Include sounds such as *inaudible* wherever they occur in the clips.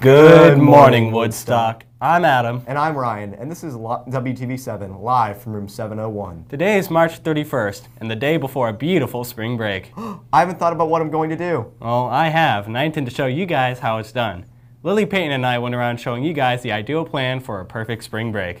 Good morning, Woodstock. I'm Adam. And I'm Ryan, and this is WTV7 live from room 701. Today is March 31st, and the day before a beautiful spring break. *gasps* I haven't thought about what I'm going to do. Well, I have, and I intend to show you guys how it's done. Lily Payton and I went around showing you guys the ideal plan for a perfect spring break.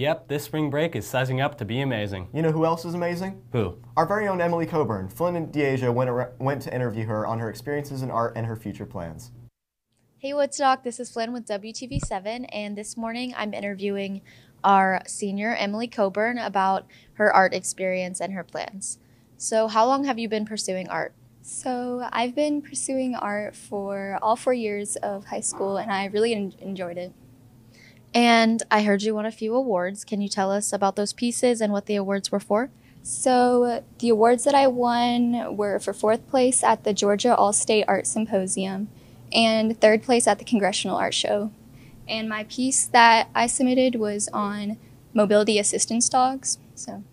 Yep, this spring break is sizing up to be amazing. You know who else is amazing? Who? Our very own Emily Coburn. Flynn and Deasia went, went to interview her on her experiences in art and her future plans. Hey Woodstock, this is Flynn with WTV7, and this morning I'm interviewing our senior Emily Coburn about her art experience and her plans. So, how long have you been pursuing art? So I've been pursuing art for all four years of high school, and I really en- enjoyed it. And I heard you won a few awards. Can you tell us about those pieces and what the awards were for? So the awards that I won were for fourth place at the Georgia All-State Art Symposium and third place at the Congressional Art Show. And my piece that I submitted was on mobility assistance dogs. So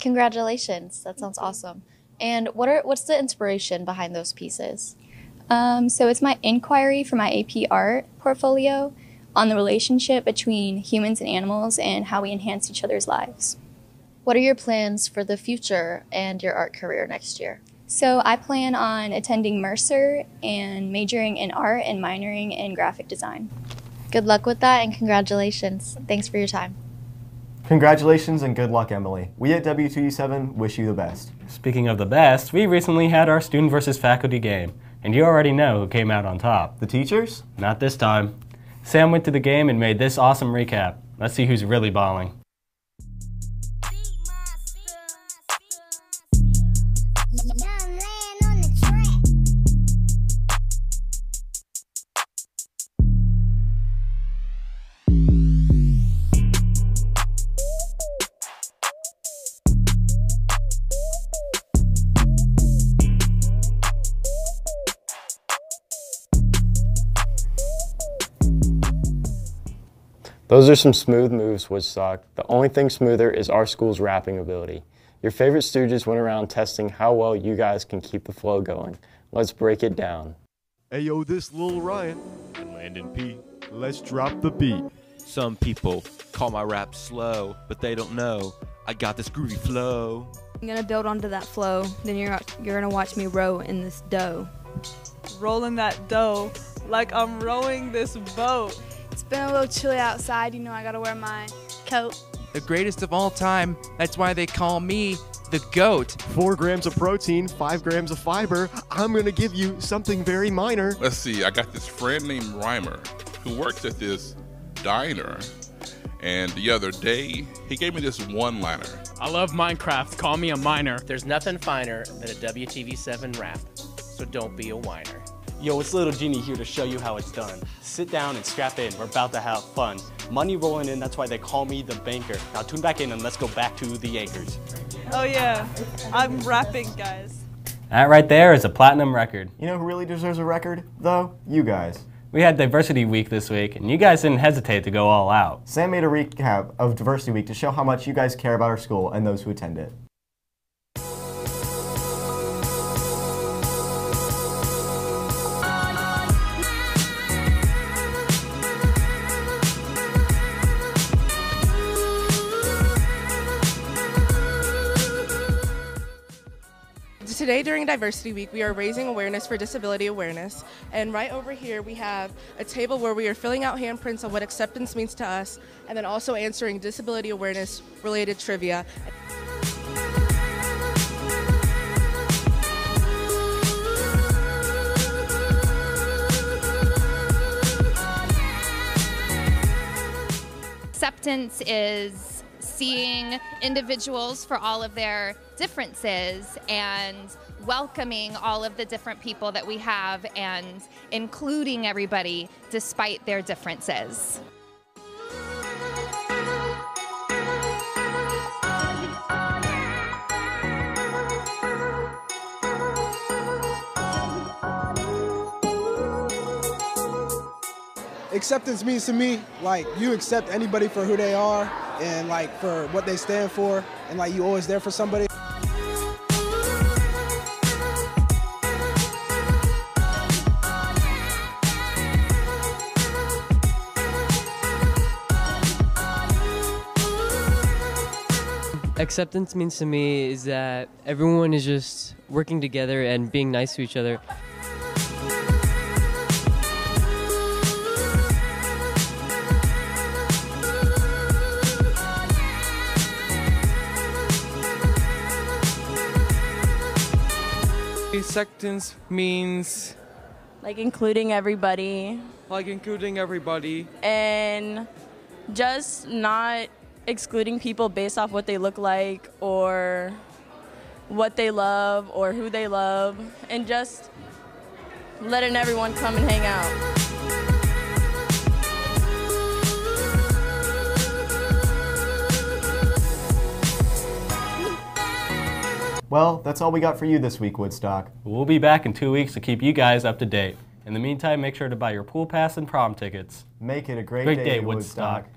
Congratulations. That sounds awesome. And what are what's the inspiration behind those pieces? Um, so it's my inquiry for my AP Art portfolio on the relationship between humans and animals and how we enhance each other's lives. What are your plans for the future and your art career next year? So I plan on attending Mercer and majoring in art and minoring in graphic design. Good luck with that and congratulations. Thanks for your time. Congratulations and good luck, Emily. We at WTV7 wish you the best. Speaking of the best, we recently had our student versus faculty game, and you already know who came out on top. The teachers? Not this time. Sam went to the game and made this awesome recap. Let's see who's really balling. Those are some smooth moves, Woodstock. The only thing smoother is our school's rapping ability. Your favorite Stooges went around testing how well you guys can keep the flow going. Let's break it down. Hey yo, this Lil Ryan and Landon P. Let's drop the beat. Some people call my rap slow, but they don't know I got this groovy flow. I'm gonna build onto that flow. Then you're you're gonna watch me row in this dough. rolling that dough like I'm rowing this boat. It's been a little chilly outside, you know, I gotta wear my coat. The greatest of all time. That's why they call me the GOAT. Four grams of protein, five grams of fiber. I'm gonna give you something very minor. Let's see, I got this friend named Reimer who works at this diner. And the other day, he gave me this one liner. I love Minecraft. Call me a miner. There's nothing finer than a WTV7 rap, so don't be a whiner. Yo, it's Little Genie here to show you how it's done. Sit down and strap in. We're about to have fun. Money rolling in, that's why they call me the banker. Now tune back in and let's go back to the anchors. Oh yeah, I'm rapping, guys. That right there is a platinum record. You know who really deserves a record, though? You guys. We had Diversity Week this week, and you guys didn't hesitate to go all out. Sam made a recap of Diversity Week to show how much you guys care about our school and those who attend it. Today during Diversity Week, we are raising awareness for disability awareness. And right over here, we have a table where we are filling out handprints on what acceptance means to us, and then also answering disability awareness related trivia. Acceptance is seeing individuals for all of their differences and welcoming all of the different people that we have and including everybody despite their differences. acceptance means to me like you accept anybody for who they are and like for what they stand for and like you always there for somebody Acceptance means to me is that everyone is just working together and being nice to each other. Acceptance means like including everybody like including everybody and just not excluding people based off what they look like or what they love or who they love and just letting everyone come and hang out. Well, that's all we got for you this week, Woodstock. We'll be back in two weeks to keep you guys up to date. In the meantime, make sure to buy your pool pass and prom tickets. Make it a great, Great day, day, Woodstock. Woodstock.